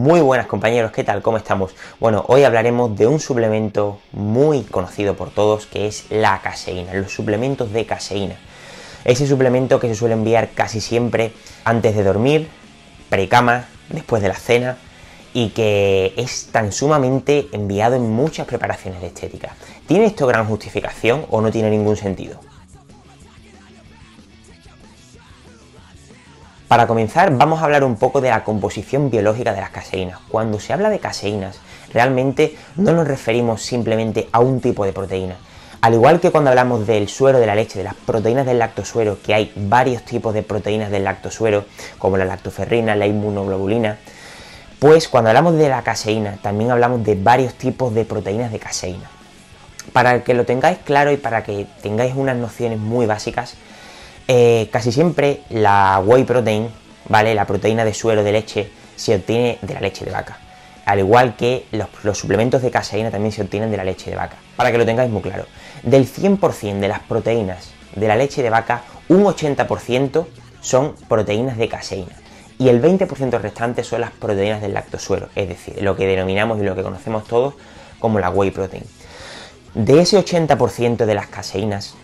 Muy buenas compañeros, ¿qué tal? ¿Cómo estamos? Bueno, hoy hablaremos de un suplemento muy conocido por todos que es la caseína, los suplementos de caseína. Ese suplemento que se suele enviar casi siempre antes de dormir, pre-cama, después de la cena y que es tan sumamente enviado en muchas preparaciones de estética. ¿Tiene esto gran justificación o no tiene ningún sentido? Para comenzar, vamos a hablar un poco de la composición biológica de las caseínas. Cuando se habla de caseínas, realmente no nos referimos simplemente a un tipo de proteína. Al igual que cuando hablamos del suero de la leche, de las proteínas del lactosuero, que hay varios tipos de proteínas del lactosuero, como la lactoferrina, la inmunoglobulina, pues cuando hablamos de la caseína, también hablamos de varios tipos de proteínas de caseína. Para que lo tengáis claro y para que tengáis unas nociones muy básicas, eh, casi siempre la whey protein, ¿vale? La proteína de suero de leche se obtiene de la leche de vaca. Al igual que los, suplementos de caseína también se obtienen de la leche de vaca. Para que lo tengáis muy claro. Del 100% de las proteínas de la leche de vaca, un 80% son proteínas de caseína. Y el 20% restante son las proteínas del lactosuero, es decir, lo que denominamos y lo que conocemos todos como la whey protein. De ese 80% de las caseínas,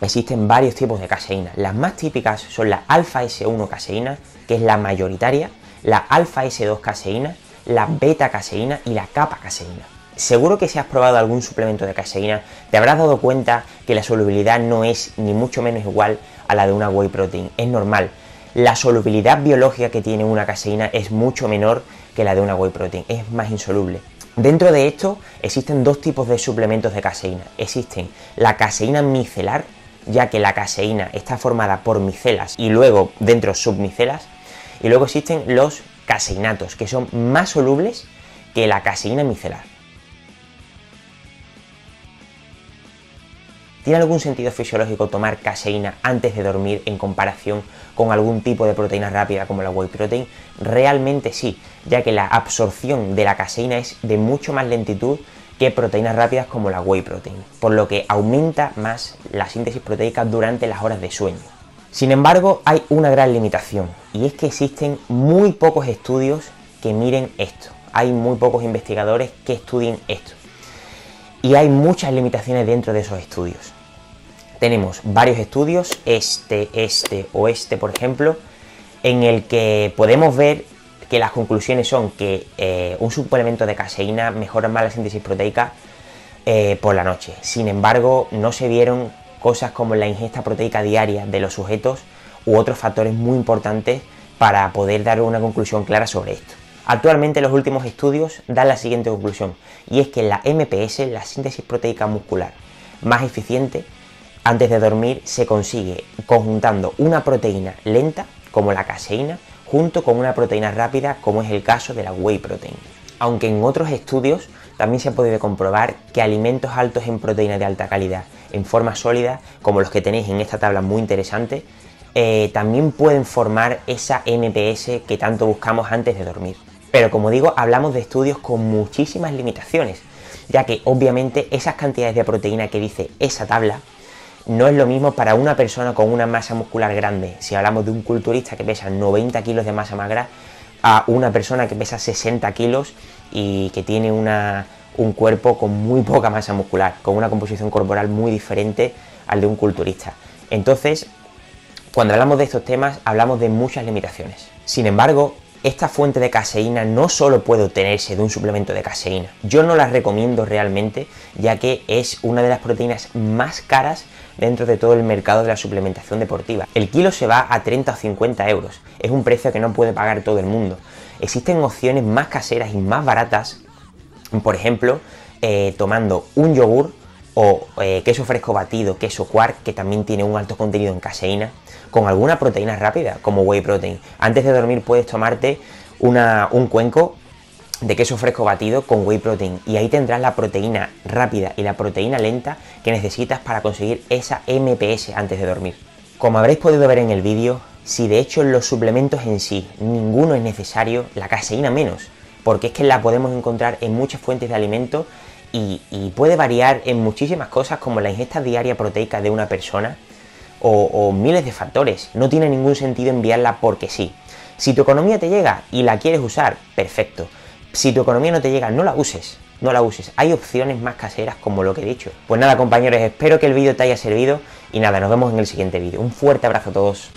Existen varios tipos de caseína. Las más típicas son la alfa S1 caseína, que es la mayoritaria, la alfa S2 caseína, la beta caseína y la capa caseína. Seguro que si has probado algún suplemento de caseína, te habrás dado cuenta que la solubilidad no es ni mucho menos igual a la de una whey protein. Es normal. La solubilidad biológica que tiene una caseína es mucho menor que la de una whey protein. Es más insoluble. Dentro de esto existen dos tipos de suplementos de caseína. Existen la caseína micelar, ya que la caseína está formada por micelas y luego dentro submicelas, y luego existen los caseinatos, que son más solubles que la caseína micelar. ¿Tiene algún sentido fisiológico tomar caseína antes de dormir en comparación con algún tipo de proteína rápida como la whey protein? Realmente sí, ya que la absorción de la caseína es de mucho más lentitud que proteínas rápidas como la whey protein, por lo que aumenta más la síntesis proteica durante las horas de sueño. Sin embargo, hay una gran limitación, y es que existen muy pocos estudios que miren esto. Hay muy pocos investigadores que estudien esto. Y hay muchas limitaciones dentro de esos estudios. Tenemos varios estudios, este, este o este, por ejemplo, en el que podemos ver que las conclusiones son que eh, un suplemento de caseína mejora más la síntesis proteica eh, por la noche. Sin embargo, no se vieron cosas como la ingesta proteica diaria de los sujetos u otros factores muy importantes para poder dar una conclusión clara sobre esto. Actualmente los últimos estudios dan la siguiente conclusión, y es que la MPS, la síntesis proteica muscular más eficiente, antes de dormir se consigue conjuntando una proteína lenta, como la caseína, junto con una proteína rápida como es el caso de la whey protein. Aunque en otros estudios también se ha podido comprobar que alimentos altos en proteína de alta calidad en forma sólida, como los que tenéis en esta tabla muy interesante, eh, también pueden formar esa MPS que tanto buscamos antes de dormir. Pero como digo, hablamos de estudios con muchísimas limitaciones, ya que obviamente esas cantidades de proteína que dice esa tabla no es lo mismo para una persona con una masa muscular grande, si hablamos de un culturista que pesa 90 kilos de masa magra, a una persona que pesa 60 kilos y que tiene un cuerpo con muy poca masa muscular, con una composición corporal muy diferente al de un culturista. Entonces, cuando hablamos de estos temas, hablamos de muchas limitaciones. Sin embargo, esta fuente de caseína no solo puede obtenerse de un suplemento de caseína. Yo no la recomiendo realmente, ya que es una de las proteínas más caras dentro de todo el mercado de la suplementación deportiva. El kilo se va a 30 o 50 euros. Es un precio que no puede pagar todo el mundo. Existen opciones más caseras y más baratas, por ejemplo, eh, tomando un yogur o eh, queso fresco batido, queso quark, que también tiene un alto contenido en caseína, con alguna proteína rápida, como whey protein. Antes de dormir puedes tomarte un cuenco de queso fresco batido con whey protein y ahí tendrás la proteína rápida y la proteína lenta que necesitas para conseguir esa MPS antes de dormir. Como habréis podido ver en el vídeo, si de hecho los suplementos en sí ninguno es necesario, la caseína menos, porque es que la podemos encontrar en muchas fuentes de y, puede variar en muchísimas cosas como la ingesta diaria proteica de una persona o, o miles de factores. No tiene ningún sentido enviarla porque sí. Si tu economía te llega y la quieres usar, perfecto. Si tu economía no te llega, no la uses. No la uses. Hay opciones más caseras como lo que he dicho. Pues nada, compañeros, espero que el vídeo te haya servido y nada, nos vemos en el siguiente vídeo. Un fuerte abrazo a todos.